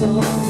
怎么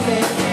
of.